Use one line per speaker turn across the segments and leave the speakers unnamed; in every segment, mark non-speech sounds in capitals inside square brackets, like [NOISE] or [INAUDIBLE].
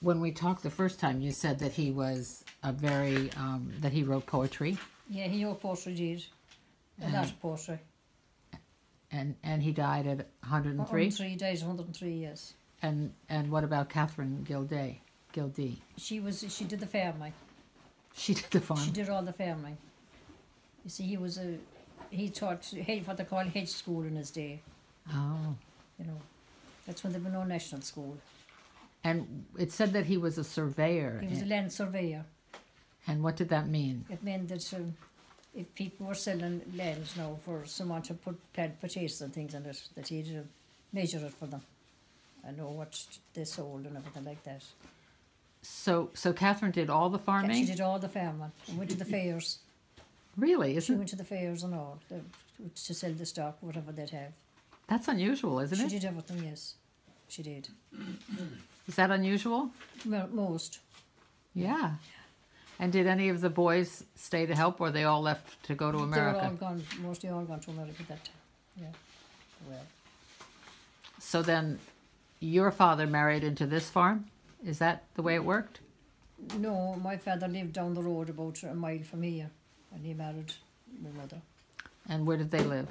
when we talked the first time, you said that he was a very um, that he wrote poetry
Yeah, he wrote poetry, did. A lot of poetry.
and and he died at 103.
103 days, 103 years.
And and what about Catherine Gilday? Gildee.
She was, she did the farming.
She did the farm.
She did all the farming. You see, he was a, he taught he- what they call hedge school in his day.
Oh.
You know, that's when there were no national school.
And it said that he was a surveyor.
He was a land surveyor.
and what did that mean?
It meant that um, if people were selling land now for someone to put plant potatoes and things in it, that he'd uh, measure it for them and know what they sold and everything like that.
So so Catherine did all the
Yeah,
farming.
She did all the farming. and went to the fairs.
Really?
She
Isn't She
went to the fairs and all the, to sell the stock, whatever they'd have.
that's unusual, isn't
she
it?
She did everything, yes. She did.
Is that unusual?
Mo- Most.
Yeah. And did any of the boys stay to help, or they all left to go to America?
They were all gone, mostly all gone to America at that time. Yeah. Well,
So then, your father married into this farm. Is that the way it worked?
no, my father lived down the road about a mile from here and he married my mother.
And where did they live?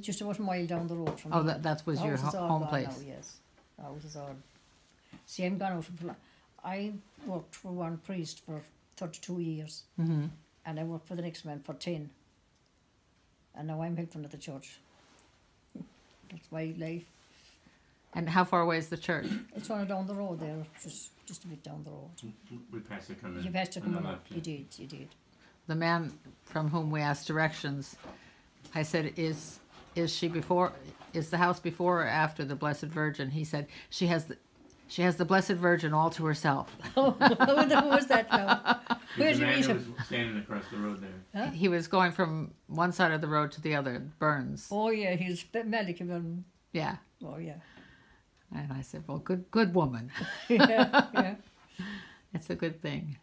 Just about a mile down the road from
Oh,
here.
that that was
The
your ho- home place.
Now, yes, the house is all. See, I'm gone out of. pla- I worked for one priest for thirty-two years,
hmm
and I worked for the next man for ten. And now I'm helping at the church. That's my life.
And how far away is the church?
It's on down the road there, just just a bit down the road.
We passed it coming.
You passed it coming up. You
yeah.
did, you did.
The man from whom we asked directions, I said, "Is is she before? Is the house before or after the Blessed Virgin?" He said, "She has the." She has the Blessed Virgin all to herself. [LAUGHS]
Oh, who was that now? Where'd
There's
you
man
meet
who
him?
was standing across the road there.
Huh?
He was going from one side of the road to the other, Burns.
Oh yeah, he's Malik. um,
Yeah.
Oh yeah,
And I said, "Well, good, good woman. [LAUGHS]
yeah, yeah. [LAUGHS]
It's a good thing."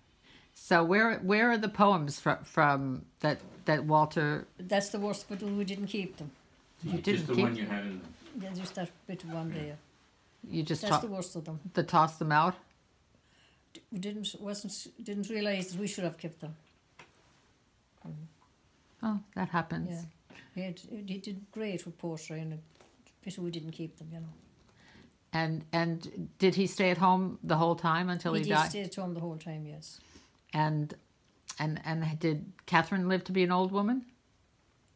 So where where are the poems from, from that that Walter?
That's the worst, but we didn't keep them.
You didn't just
the
keep
one you had in. them.
Yeah, just that bit of one there.
You just
That's the worst of them.
to toss them out.
We didn't wasn't didn't realise that we should have kept them.
Oh, that happens.
Yeah, he, had, he did great with poetry, and it, pity we didn't keep them. You know,
And and did he stay at home the whole time until he,
he
died?
stay at home the whole time. Yes,
And and and did Catherine live to be an old woman?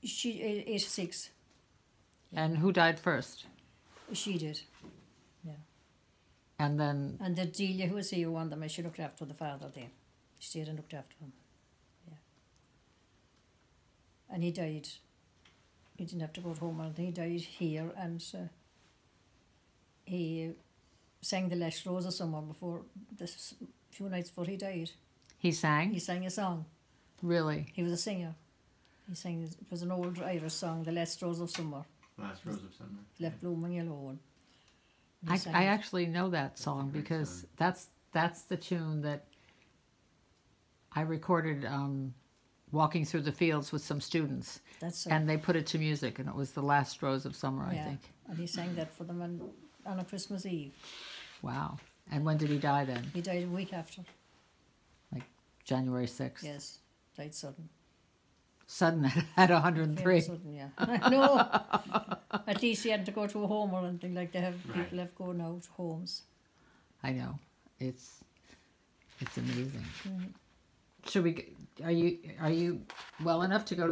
she eighty six.
And who died first?
She did,
And then
and the Delia who was here one them, she looked after the father then. She stayed and looked after him. Yeah. And he died. He didn't have to go home, and he died here, and uh, he sang the last rose of summer before this few nights before he died.
he sang.
He sang a song.
really?
He was a singer. He sang it was an old Irish song, The Last Rose of Summer,
Last rose of summer.
left blooming yellow. And he
I, I actually know that song because
song.
that's that's the tune that I recorded um, walking through the fields with some students,
That's
and they put it to music, and it was the last rose of summer, I
yeah.
think.
And he sang that for them on, on a Christmas Eve.
Wow. And when did he die then?
He died a week after.
Like January sixth.
Yes, died sudden.
Sudden at
Very
103.
sudden, yeah. [LAUGHS] no, at least he hadn't to go to a home or anything like they have.
Right.
People have gone out homes.
I know. It's it's amazing.
Mm.
Should we? Are you are you well enough to go to